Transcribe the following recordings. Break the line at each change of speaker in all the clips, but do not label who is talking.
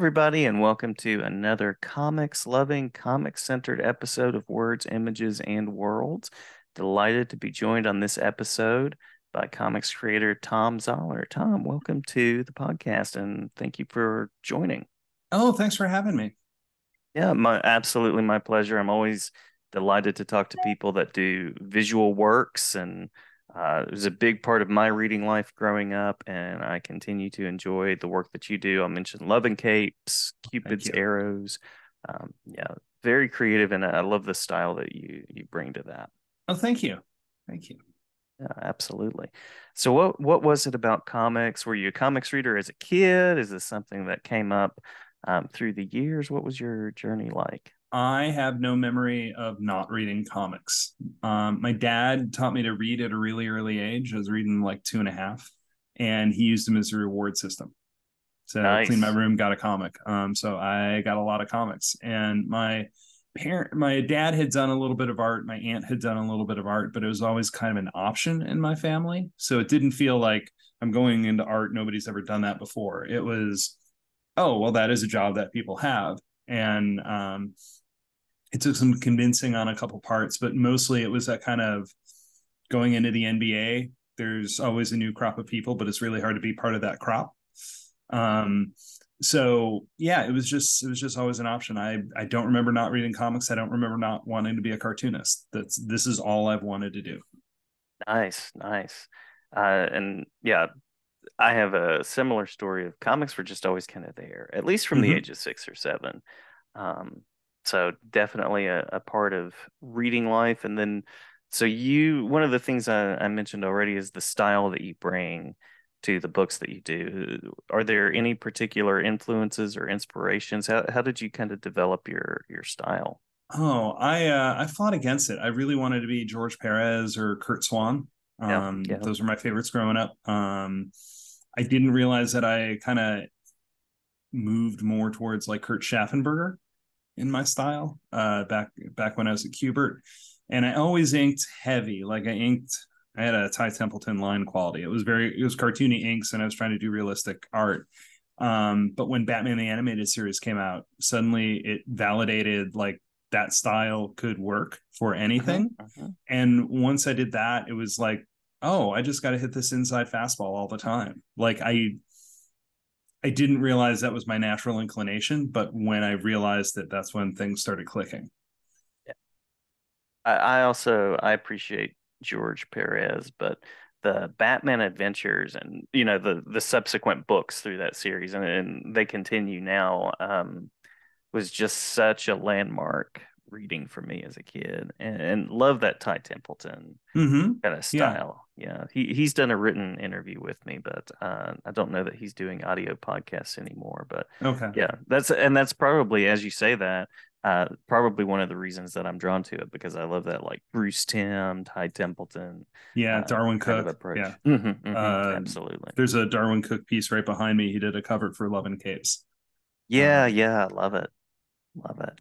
everybody, and welcome to another comics loving, comics centered episode of Words, Images, and Worlds. Delighted to be joined on this episode by comics creator Thom Zahler. Thom, welcome to the podcast and thank you for joining.
Oh, thanks for having me.
Yeah, my absolutely my pleasure. I'm always delighted to talk to people that do visual works and uh, it was a big part of my reading life growing up, and I continue to enjoy the work that you do. I mentioned Love and Capes, Cupid's Arrows. Um, yeah, very creative, and I love the style that you you bring to that.
Oh, thank you, thank you.
Yeah, absolutely. So, what what was it about comics? Were you a comics reader as a kid? Is this something that came up um, through the years? What was your journey like?
I have no memory of not reading comics. Um, my dad taught me to read at a really early age. I was reading like two and a half, and he used them as a reward system. So nice. I cleaned my room, got a comic. Um, so I got a lot of comics, and my parent, my dad had done a little bit of art. My aunt had done a little bit of art, but it was always kind of an option in my family. So it didn't feel like I'm going into art. Nobody's ever done that before. It was, oh well, that is a job that people have, and um, it took some convincing on a couple parts, but mostly it was that kind of going into the NBA. There's always a new crop of people, but it's really hard to be part of that crop. Um, so yeah, it was just it was just always an option. I I don't remember not reading comics. I don't remember not wanting to be a cartoonist. That's this is all I've wanted to do.
Nice, nice, uh, and yeah, I have a similar story of comics were just always kind of there, at least from mm-hmm. the age of six or seven. Um, so definitely a, a part of reading life and then so you one of the things I, I mentioned already is the style that you bring to the books that you do. Are there any particular influences or inspirations? How, how did you kind of develop your your style?
Oh i uh, i fought against it. I really wanted to be george perez or curt swan. Um yeah, yeah. those were my favorites growing up. Um i didn't realize that i kind of moved more towards like kurt schaffenberger in my style uh, back back when I was at Kubert, and I always inked heavy. Like I inked, I had a Ty Templeton line quality. It was very it was cartoony inks, and I was trying to do realistic art. Um, but when Batman the Animated Series came out, suddenly it validated like that style could work for anything. Uh-huh, uh-huh. And once I did that, it was like, oh, I just got to hit this inside fastball all the time. Like I I didn't realize that was my natural inclination, but when I realized that, that's when things started clicking.
Yeah, I, I also I appreciate George Perez, but the Batman Adventures and you know the the subsequent books through that series, and, and they continue now, um, was just such a landmark reading for me as a kid, and, and love that Ty Templeton mm-hmm. kind of style. Yeah. yeah. he he's done a written interview with me, but uh, I don't know that he's doing audio podcasts anymore. But okay, yeah, that's and that's probably as you say that. Uh, probably one of the reasons that I'm drawn to it because I love that like Bruce Timm, Ty Templeton,
yeah, uh, Darwyn Cooke, yeah, mm-hmm, mm-hmm, uh, absolutely. There's a Darwyn Cooke piece right behind me. He did a cover for Love and Capes.
Yeah, um, yeah, love it, love it.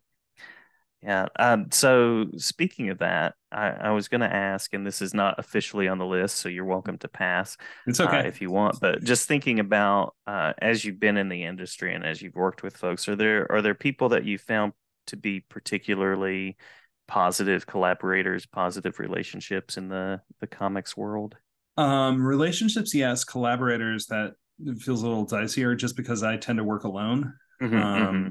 Yeah. Um, so speaking of that, I, I was going to ask, and this is not officially on the list, so you're welcome to pass.
It's okay
uh, if you want. But just thinking about uh, as you've been in the industry and as you've worked with folks, are there are there people that you found to be particularly positive collaborators, positive relationships in the the comics world?
Um, relationships, yes. Collaborators that feels a little dicier, just because I tend to work alone. Mm-hmm, um, mm-hmm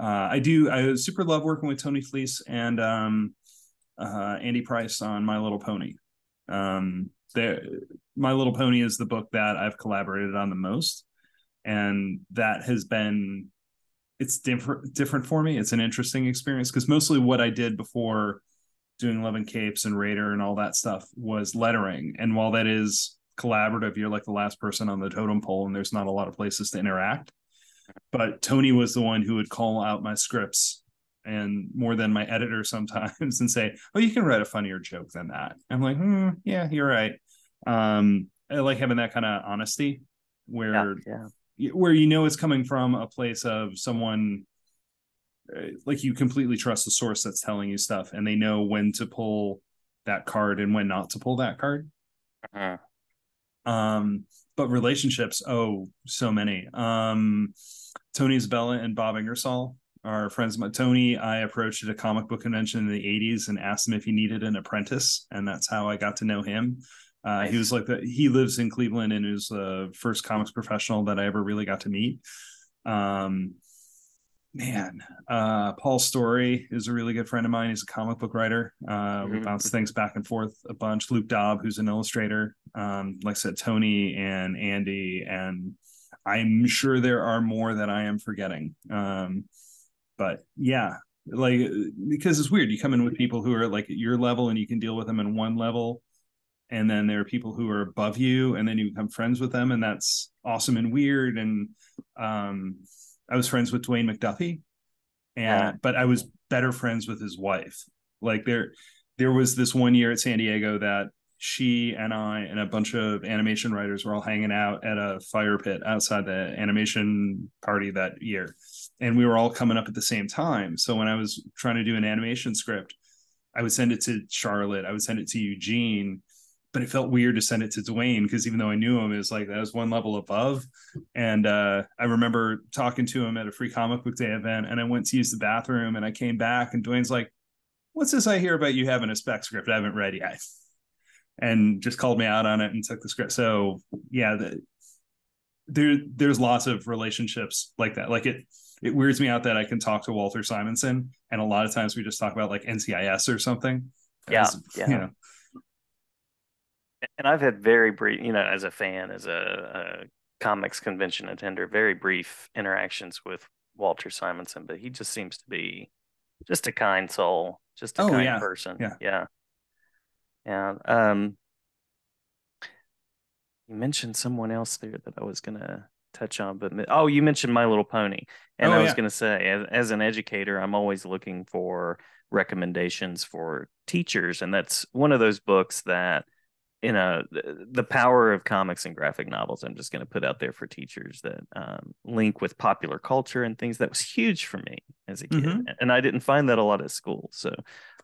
uh, I do. I super love working with Tony Fleecs and um, uh, Andy Price on My Little Pony. Um, My Little Pony is the book that I've collaborated on the most, and that has been it's different different for me. It's an interesting experience because mostly what I did before doing Love and Capes and Raider and all that stuff was lettering, and while that is collaborative, you're like the last person on the totem pole, and there's not a lot of places to interact but Tony was the one who would call out my scripts and more than my editor sometimes and say, "Oh, you can write a funnier joke than that." I'm like, hmm, "Yeah, you're right." Um, I like having that kind of honesty where yeah, yeah. where you know it's coming from a place of someone uh, like you completely trust the source that's telling you stuff and they know when to pull that card and when not to pull that card. Uh-huh. Um, but relationships, oh, so many. Um, Tony Isabella and Bob Ingersoll are friends. My Tony, I approached at a comic book convention in the '80s and asked him if he needed an apprentice, and that's how I got to know him. Uh, nice. He was like the he lives in Cleveland and is the first comics professional that I ever really got to meet. Um, man, uh, Paul Storrie is a really good friend of mine. He's a comic book writer. Uh, mm-hmm. We bounce things back and forth a bunch. Luke Daab, who's an illustrator. Um, like I said, Tony and Andy, and I'm sure there are more that I am forgetting. Um, but yeah, like because it's weird. You come in with people who are like at your level, and you can deal with them in one level and then there are people who are above you and then you become friends with them and that's awesome and weird and um, i was friends with dwayne mcduffie and yeah. but i was better friends with his wife. Like there there was this one year at san diego that she and i and a bunch of animation writers were all hanging out at a fire pit outside the animation party that year. And we were all coming up at the same time. So when i was trying to do an animation script i would send it to charlotte. I would send it to eugene but it felt weird to send it to Dwayne because even though I knew him, it was like that was one level above. And uh, I remember talking to him at a free comic book day event, and I went to use the bathroom, and I came back, and Dwayne's like, "What's this I hear about you having a spec script I haven't read yet?" And just called me out on it and took the script. So yeah, the, there there's lots of relationships like that. Like it it weirds me out that I can talk to Walter Simonson, and a lot of times we just talk about like NCIS or something.
Yeah, yeah. You know, and I've had very brief, you know, as a fan, as a, a comics convention attender, very brief interactions with Walter Simonson, but he just seems to be just a kind soul, just a oh, kind
yeah.
person.
Yeah.
Yeah. Yeah. Um, you mentioned someone else there that I was going to touch on, but oh, you mentioned My Little Pony. And oh, I was yeah. going to say, as, as an educator, I'm always looking for recommendations for teachers. And that's one of those books that you know the, power of comics and graphic novels i'm just going to put out there for teachers that um, link with popular culture and things that was huge for me as a kid mm-hmm. and i didn't find that a lot at school so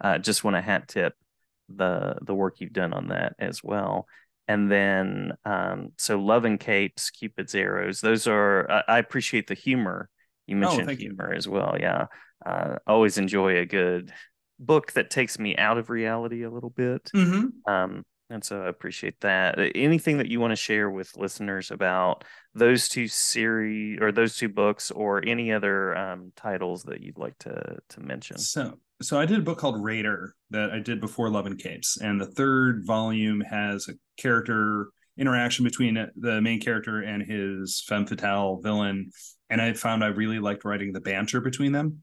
i uh, just want to hat tip the the work you've done on that as well and then um, so love and capes cupid's arrows those are i, I appreciate the humor you oh, mentioned oh, humor you. as well yeah uh, always enjoy a good book that takes me out of reality a little bit
mm-hmm.
um, and so I appreciate that. Uh, anything that you want to share with listeners about those two series or those two books or any other um, titles that you'd like to to mention?
So, so I did a book called Raider that I did before Love and Capes, and the third volume has a character interaction between the main character and his femme fatale villain. And I found I really liked writing the banter between them.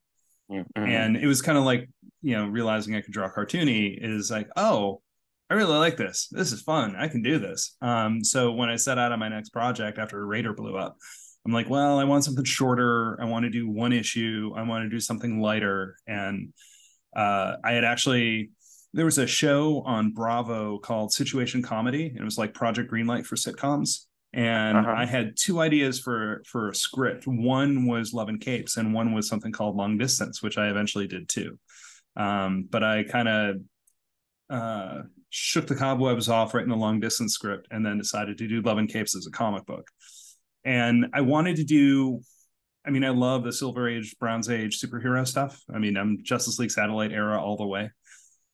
Mm-hmm. And it was kind of like, you know, realizing I could draw cartoony is like, oh, I really like this. This is fun. I can do this. Um, so when I set out on my next project after Raider blew up, I'm like, well, I want something shorter. I want to do one issue. I want to do something lighter. And uh, I had actually there was a show on Bravo called Situation Comedy, and it was like Project Greenlight for sitcoms. And uh-huh. I had two ideas for for a script. One was Love and Capes, and one was something called Long Distance, which I eventually did too. Um, but I kind of uh, shook the cobwebs off writing a long distance script and then decided to do Love and Capes as a comic book. And I wanted to do, I mean, I love the Silver Age, Bronze Age superhero stuff. I mean, I'm Justice League Satellite era all the way.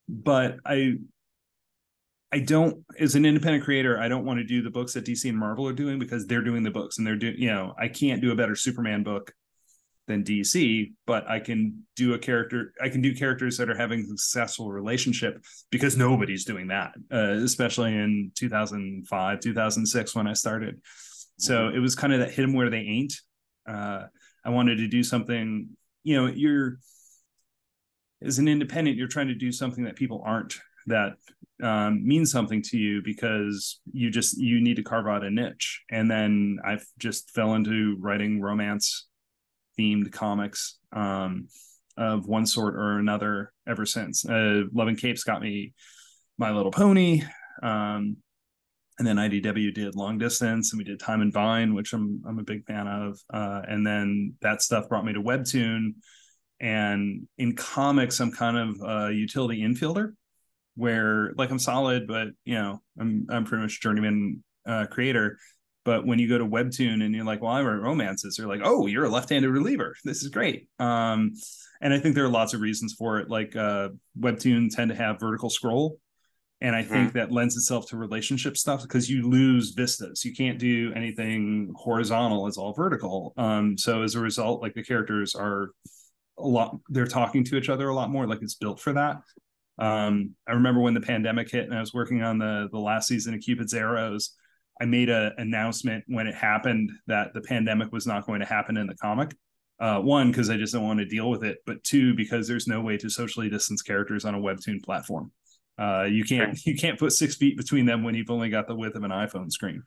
But I I don't, as an independent creator, I don't want to do the books that DC and Marvel are doing because they're doing the books and they're doing, you know, I can't do a better Superman book than DC, but I can do a character. I can do characters that are having a successful relationship because nobody's doing that, uh, especially in 2005, 2006 when I started. So mm-hmm. it was kind of that hit them where they ain't. Uh, I wanted to do something. You know, you're as an independent, you're trying to do something that people aren't that um, means something to you because you just you need to carve out a niche. And then I just fell into writing romance themed comics um, of one sort or another ever since. Uh, Love and Capes got me My Little Pony. Um, and then IDW did Long Distance, and we did Time and Vine, which I'm I'm a big fan of. Uh, and then that stuff brought me to Webtoon. And in comics, I'm kind of a utility infielder, where like I'm solid, but you know I'm I'm pretty much journeyman uh, creator. But when you go to Webtoon and you're like, well, I write romances, they're like, oh, you're a left-handed reliever. This is great. Um, and I think there are lots of reasons for it. Like uh, Webtoon tend to have vertical scroll, and I mm-hmm. think that lends itself to relationship stuff because you lose vistas. You can't do anything horizontal; it's all vertical. Um, so as a result, like the characters are a lot, they're talking to each other a lot more. Like it's built for that. Um, I remember when the pandemic hit and I was working on the the last season of Cupid's Arrows. I made an announcement when it happened that the pandemic was not going to happen in the comic. Uh, one, because I just don't want to deal with it, but two, because there's no way to socially distance characters on a webtoon platform. Uh, you can't you can't put six feet between them when you've only got the width of an iPhone screen.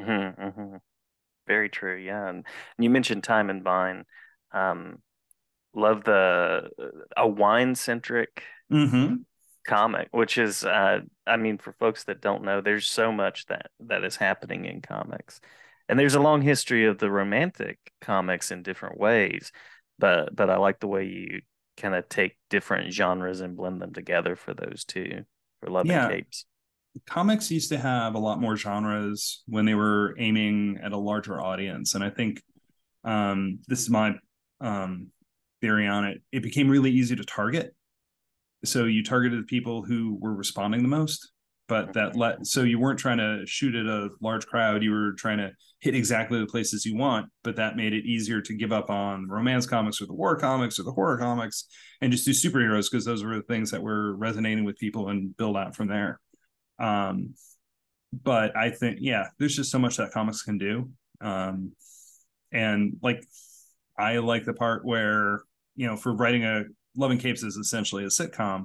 Mm-hmm, mm-hmm. Very true. Yeah, and you mentioned Time and Vine. Um, love the a wine centric
mm-hmm.
Comic, which is, uh, I mean, for folks that don't know, there's so much that that is happening in comics, and there's a long history of the romantic comics in different ways. But but I like the way you kind of take different genres and blend them together for those two for Love yeah. and Capes.
Comics used to have a lot more genres when they were aiming at a larger audience, and I think um, this is my um, theory on it. It became really easy to target so you targeted the people who were responding the most but that let so you weren't trying to shoot at a large crowd. You were trying to hit exactly the places you want but that made it easier to give up on romance comics or the war comics or the horror comics and just do superheroes because those were the things that were resonating with people and build out from there. Um but i think yeah there's just so much that comics can do. Um and like i like the part where you know for writing a Love and Capes is essentially a sitcom,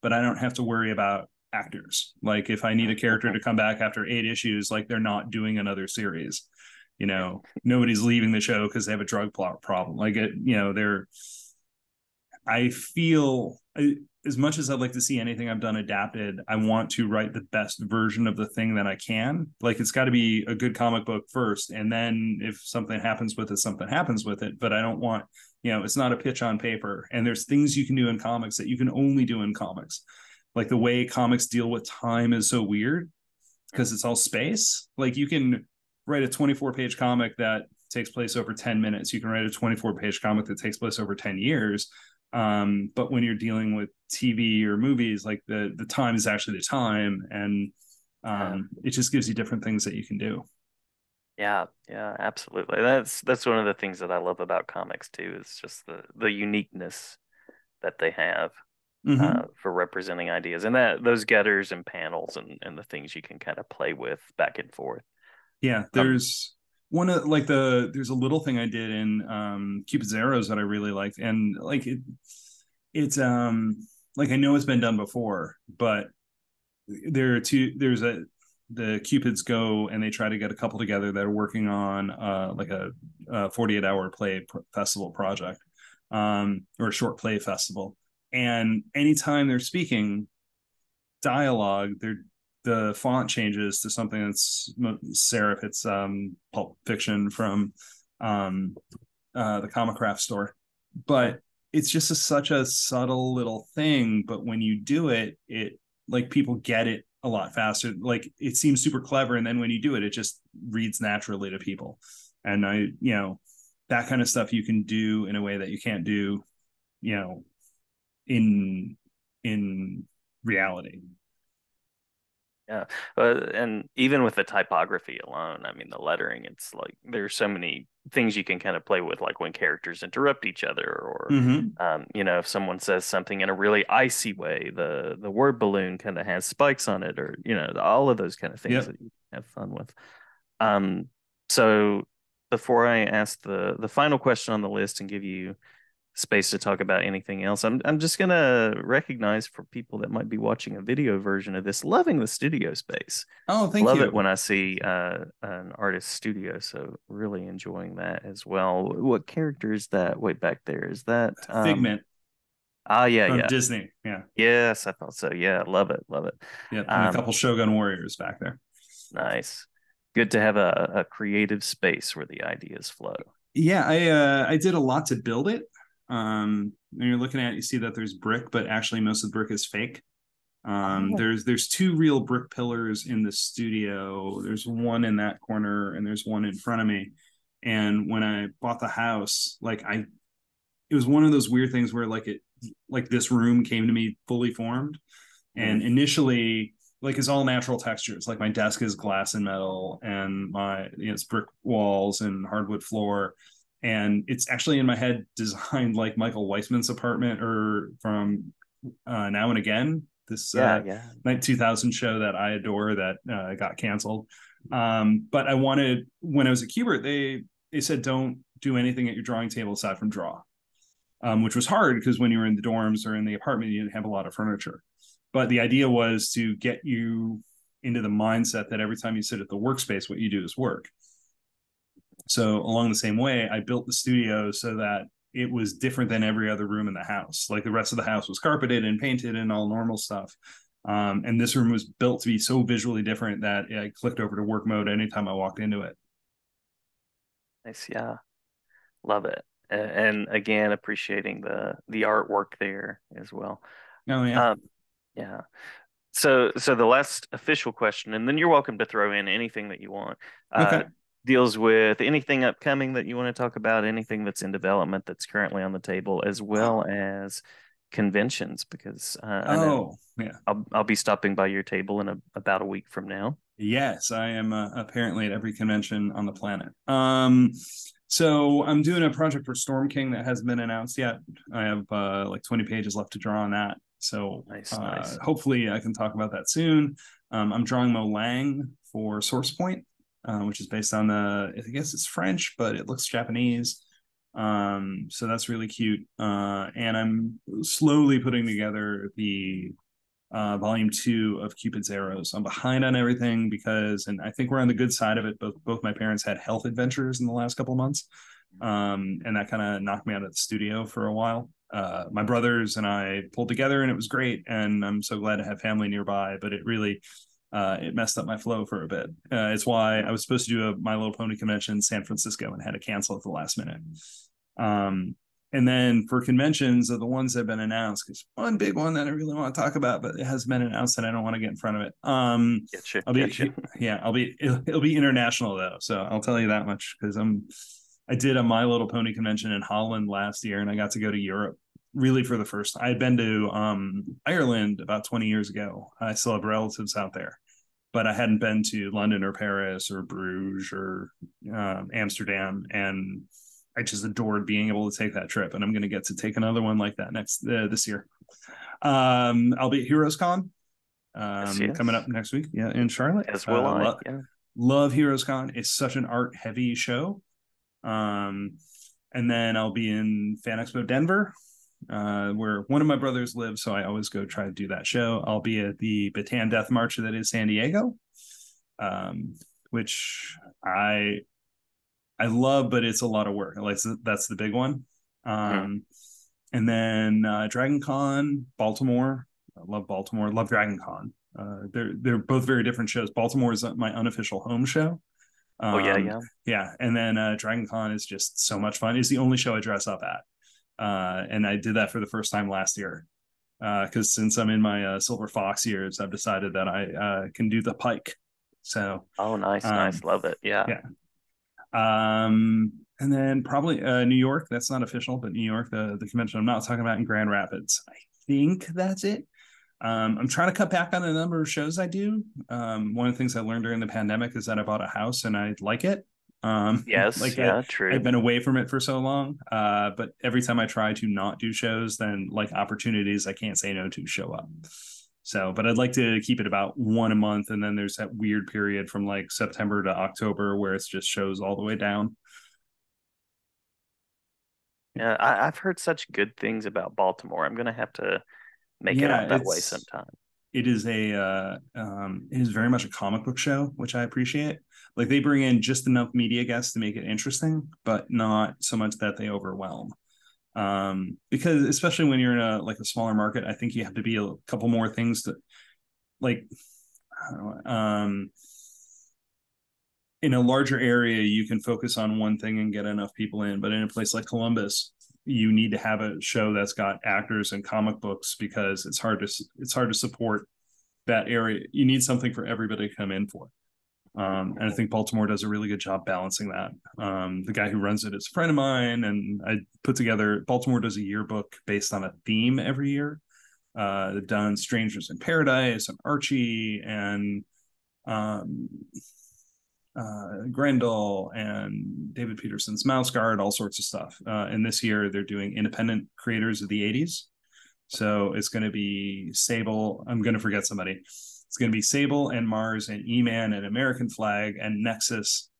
but I don't have to worry about actors. Like if I need a character to come back after eight issues, like they're not doing another series. You know, nobody's leaving the show because they have a drug plot problem. Like it, you know, they're. I feel I, as much as I'd like to see anything I've done adapted, I want to write the best version of the thing that I can. Like it's got to be a good comic book first, and then if something happens with it, something happens with it. But I don't want you know it's not a pitch on paper. And there's things you can do in comics that you can only do in comics. Like the way comics deal with time is so weird because it's all space. Like you can write a 24 page comic that takes place over 10 minutes. You can write a 24 page comic that takes place over 10 years. Um, but when you're dealing with tv or movies like the the time is actually the time. And um, it just gives you different things that you can do
yeah, yeah, absolutely. That's that's one of the things that I love about comics too, is just the the uniqueness that they have mm-hmm. uh, for representing ideas, and that those getters and panels and and the things you can kind of play with back and forth.
Yeah, um, there's um, one of like the there's a little thing I did in um Cupid's Arrows that I really liked, and like it, it's um like I know it's been done before, but there are two there's a the Cupids go and they try to get a couple together that are working on uh, like a, a 48 hour play pr- festival project um, or a short play festival. And anytime they're speaking dialogue, they're the font changes to something that's serif. It's um, pulp fiction from um, uh, the Comicraft store, but it's just a, such a subtle little thing. But when you do it, it like people get it a lot faster. Like it seems super clever, and then when you do it, it just reads naturally to people. And I, you know, that kind of stuff you can do in a way that you can't do, you know, in in reality.
Yeah, uh, and even with the typography alone, I mean, the lettering, it's like there's so many things you can kind of play with, like when characters interrupt each other, or mm-hmm. um, you know, if someone says something in a really icy way, the the word balloon kind of has spikes on it, or you know, all of those kind of things yep. that you have fun with. Um, so before I ask the the final question on the list and give you space to talk about anything else. I'm I'm just gonna recognize for people that might be watching a video version of this, loving the studio space.
Oh, thank
Love
you.
it when I see uh, an artist studio. So really enjoying that as well. What character is that? Wait, back there is that
um, Figment.
Ah, yeah, yeah.
Disney. Yeah.
Yes, I thought so. Yeah, love it, love it.
Yeah, and um, a couple Shogun Warriors back there.
Nice. Good to have a, a creative space where the ideas flow.
Yeah, I uh, I did a lot to build it. Um, when you're looking at it, you see that there's brick, but actually most of the brick is fake. Um, oh. There's there's two real brick pillars in the studio. There's one in that corner, and there's one in front of me. And when I bought the house, like I, it was one of those weird things where like it, like this room came to me fully formed, and mm. initially like it's all natural textures. Like my desk is glass and metal, and my you know, it's brick walls and hardwood floor and it's actually in my head designed like Michael Wiseman's apartment or from uh, Now and Again, this yeah, uh, yeah. 2000 show that I adore that uh, got canceled. Um, but I wanted when I was at Kubert, they they said don't do anything at your drawing table aside from draw, um, which was hard because when you were in the dorms or in the apartment, you didn't have a lot of furniture. But the idea was to get you into the mindset that every time you sit at the workspace, what you do is work. So along the same way, I built the studio so that it was different than every other room in the house. Like the rest of the house was carpeted and painted and all normal stuff. Um, and this room was built to be so visually different that I clicked over to work mode anytime I walked into it.
Nice, yeah, love it. And again, appreciating the the artwork there as well.
Oh yeah, um,
yeah. So, so the last official question, and then you're welcome to throw in anything that you want. Uh, okay. Deals with anything upcoming that you want to talk about, anything that's in development that's currently on the table, as well as conventions. Because uh,
oh yeah,
I'll I'll be stopping by your table in a, about a week from now.
Yes, I am uh, apparently at every convention on the planet. Um, so I'm doing a project for Storm King that hasn't been announced yet. I have uh, like 20 pages left to draw on that. So nice, uh, nice. hopefully I can talk about that soon. Um, I'm drawing Mo Lang for Source Point, uh, which is based on the I guess it's French, but it looks Japanese. Um, so that's really cute. Uh, and I'm slowly putting together the uh, volume two of Cupid's Arrows. I'm behind on everything because, and I think we're on the good side of it. Both both my parents had health adventures in the last couple months, um, and that kind of knocked me out of the studio for a while. Uh, my brothers and I pulled together, and it was great. And I'm so glad to have family nearby. But it really uh, it messed up my flow for a bit. Uh, it's why I was supposed to do a My Little Pony convention in San Francisco and had to cancel at the last minute. Um, and then for conventions of the ones that have been announced, because one big one that I really want to talk about, but it has been announced and I don't want to get in front of it. Um,
getcha,
I'll be, yeah, I'll be, it'll, it'll be international though. So I'll tell you that much because I'm, I did a My Little Pony convention in Holland last year and I got to go to Europe really for the first I had been to um, Ireland about 20 years ago. I still have relatives out there but I hadn't been to London or Paris or Bruges or um, Amsterdam, and I just adored being able to take that trip. And I'm going to get to take another one like that next uh, this year. Um, I'll be at Heroes Con um, yes, yes. coming up next week. Yeah, in Charlotte.
As well, uh, I lo- yeah.
love Heroes Con. It's such an art heavy show. Um, and then I'll be in Fan Expo Denver uh, where one of my brothers lives. So I always go try to do that show. I'll be at the Bataan Death March that is San Diego, um, which I I love, but it's a lot of work. Like that's the big one. Um, And then uh, Dragon Con, Baltimore. I love Baltimore. Love Dragon Con. Uh, they're they're both very different shows. Baltimore is my unofficial home show.
Um, oh yeah, um, yeah,
yeah. And then uh, Dragon Con is just so much fun. It's the only show I dress up at uh, and I did that for the first time last year. Because uh, since I'm in my uh, silver fox years, I've decided that I uh, can do the pike. So
oh, nice, um, nice, love it. Yeah,
yeah. Um, and then probably uh, New York. That's not official, but New York, the the convention I'm not talking about in Grand Rapids. I think that's it. Um, I'm trying to cut back on the number of shows I do. Um, one of the things I learned during the pandemic is that I bought a house and I like it. Um,
yes, like yeah, I, true.
I've been away from it for so long, uh, but every time I try to not do shows, then like opportunities I can't say no to show up. So, but I'd like to keep it about one a month, and then there's that weird period from like September to October where it's just shows all the way down.
Yeah, I, have heard such good things about Baltimore. I'm gonna have to make yeah, it out that way sometime.
It is a uh, um, it is very much a comic book show, which I appreciate. Like they bring in just enough media guests to make it interesting, but not so much that they overwhelm. Um, because especially when you're in a like a smaller market, I think you have to be a couple more things to like um in a larger area you can focus on one thing and get enough people in but in a place like columbus you need to have a show that's got actors and comic books because it's hard to it's hard to support that area. You need something for everybody to come in for. Um, and I think Baltimore does a really good job balancing that. Um, the guy who runs it is a friend of mine, and I put together Baltimore does a yearbook based on a theme every year. Uh, they've done Strangers in Paradise and Archie and um, uh, Grendel and David Petersen's Mouse Guard, all sorts of stuff. Uh, and this year they're doing independent creators of the 80s. So it's going to be Sable. I'm going to forget somebody. It's going to be Sable and Mars and E-Man and American Flagg and Nexus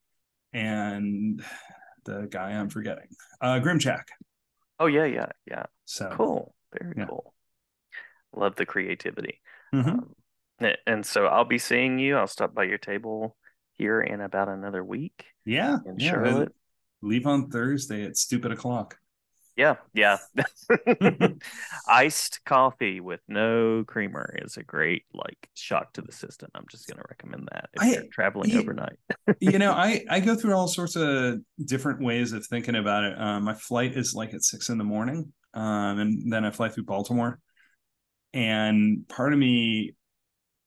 and the guy I'm forgetting, uh, Grimjack.
Oh yeah, yeah, yeah.
So
cool, very yeah. cool. Love the creativity. Mm-hmm. Um, and so I'll be seeing you. I'll stop by your table here in about another week.
Yeah, in yeah, Charlotte. Leave on Thursday at stupid o'clock.
Yeah, yeah. Iced coffee with no creamer is a great like shock to the system. I'm just going to recommend that if I, you're traveling overnight.
you know, I I go through all sorts of different ways of thinking about it. Um, my flight is like at six in the morning, um, and then I fly through Baltimore. And part of me,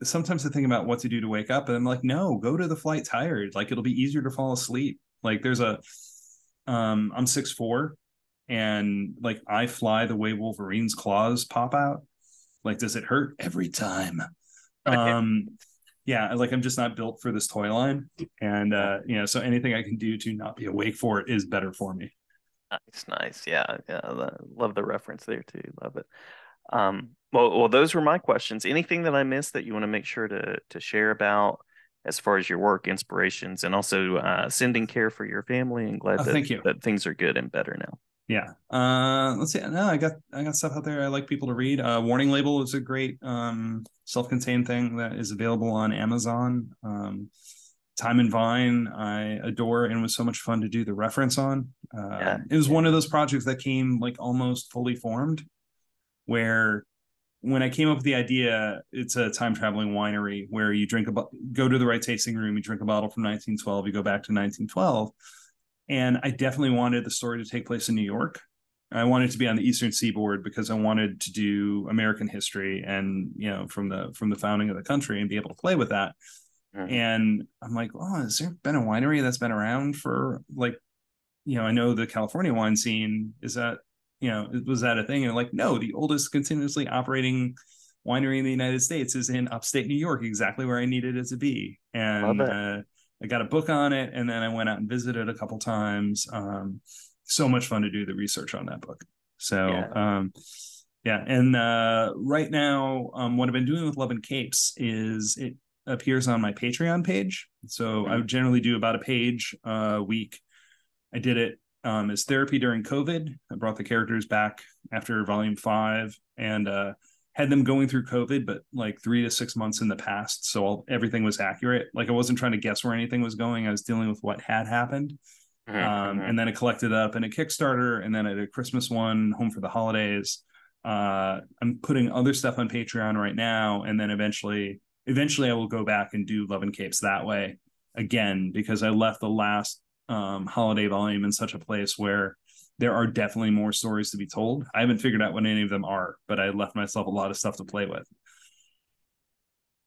sometimes I think about what to do to wake up, and I'm like, no, go to the flight tired. Like it'll be easier to fall asleep. Like there's a, um, I'm six four and like I fly the way Wolverine's claws pop out. Like, does it hurt every time? um, yeah, like I'm just not built for this toy line, and uh, you know, so anything I can do to not be awake for it is better for me.
Nice, nice, yeah, yeah. Love the reference there too. Love it. Um, well, well, those were my questions. Anything that I missed that you want to make sure to to share about as far as your work, inspirations, and also uh, sending care for your family? And glad
oh,
that, that things are good and better now
yeah. Uh let's see. No i got i got stuff out there i like people to read. Uh warning label is a great um self-contained thing that is available on amazon. Um time and vine i adore and was so much fun to do the reference on. Uh yeah. it was one of those projects that came like almost fully formed where when i came up with the idea it's a time traveling winery where you drink a go to the right tasting room you drink a bottle from 1912 you go back to 1912 and I definitely wanted the story to take place in New York. I wanted to be on the Eastern Seaboard because I wanted to do American history and you know from the from the founding of the country and be able to play with that. Mm-hmm. And I'm like, oh, has there been a winery that's been around for like, you know, I know the California wine scene. Is that you know was that a thing? And like, no, the oldest continuously operating winery in the United States is in upstate New York, exactly where I needed it to be. And uh, I got a book on it, and then I went out and visited a couple times. Um, so much fun to do the research on that book. So, yeah, um, yeah. and uh, right now, um, what I've been doing with Love and Capes is it appears on my Patreon page. So. I would generally do about a page a week. I did it um, as therapy during COVID. I brought the characters back after Volume Five, and uh, had them going through COVID, but like three to six months in the past. So all, everything was accurate. Like I wasn't trying to guess where anything was going. I was dealing with what had happened. Mm-hmm. Um, mm-hmm. and then it collected up in a Kickstarter, and then I did a Christmas one, Home for the Holidays. Uh, I'm putting other stuff on Patreon right now, and then eventually, eventually, I will go back and do Love and Capes that way again because I left the last um, holiday volume in such a place where there are definitely more stories to be told. I haven't figured out what any of them are, but I left myself a lot of stuff to play with.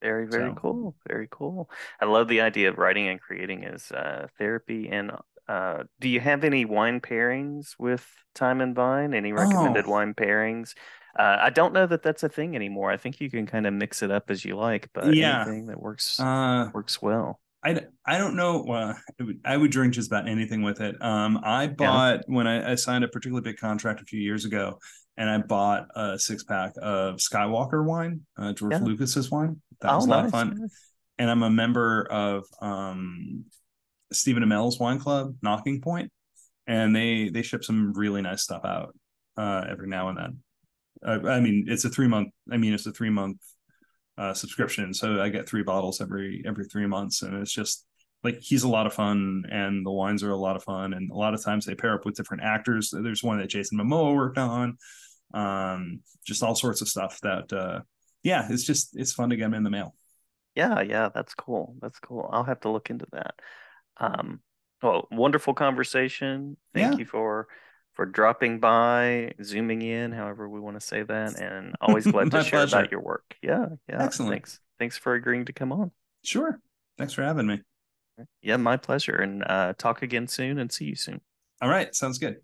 Very, very so. cool. Very cool. I love the idea of writing and creating as uh, therapy. And uh, do you have any wine pairings with Time and Vine? Any recommended oh. wine pairings? Uh, I don't know that that's a thing anymore. I think you can kind of mix it up as you like, but yeah. anything that works uh, works well.
I, I don't know. Uh, I would drink just about anything with it. Um, I bought yeah. when I, I, signed a particularly big contract a few years ago, and I bought a six pack of Skywalker wine, uh, George yeah. Lucas's wine. That was oh, a lot nice. of fun. And I'm a member of um, Stephen Amell's wine club, Nocking Point, and they they ship some really nice stuff out uh, every now and then. Uh, I mean, it's a three month. I mean, it's a three month uh, subscription, so I get three bottles every every three months, and it's just like he's a lot of fun, and the wines are a lot of fun, and a lot of times they pair up with different actors. There's one that Jason Momoa worked on, um, just all sorts of stuff that, uh, yeah, it's just it's fun to get them in the mail.
Yeah, yeah, that's cool. That's cool. I'll have to look into that. Um, well, wonderful conversation. Thank yeah. you for for dropping by, zooming in, however we want to say that, and always glad to share pleasure. about your work. Yeah, yeah.
Excellent.
Thanks. Thanks for agreeing to come on.
Sure. Thanks for having me.
Yeah, my pleasure. And uh, talk again soon and see you soon.
All right. Sounds good.